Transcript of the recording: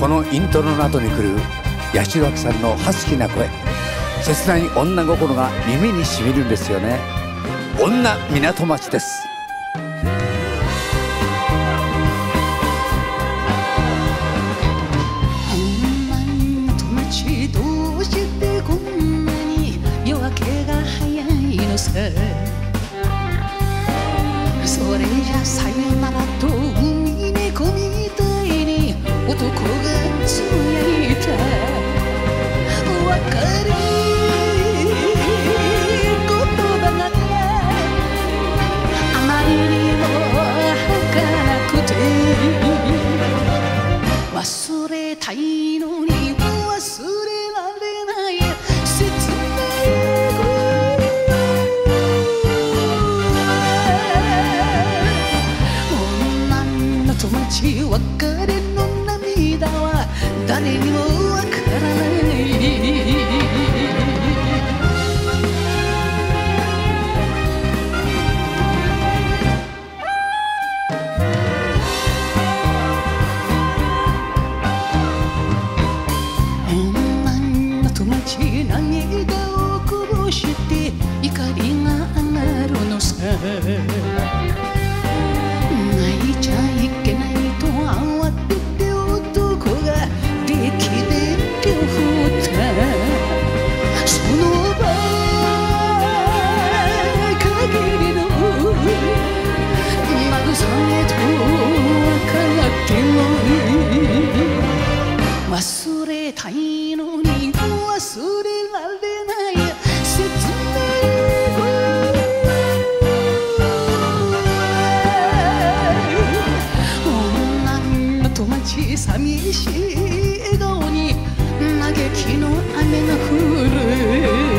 このイントロの後に来る八代亜紀さんのハスキーな声。切ない女心が耳にしみるんですよね。女港町です。夜明けが早いのさ。それじゃさよならと海猫みたいに男がつぶやいた別れ言葉があまりにも儚くて忘れたいのに忘れられない切ない女の友達別れの涙は誰にもわからない涙をこぼして怒りが上がるのされたいのに忘れられない切ない女の友達寂しい笑顔に嘆きの雨が降る。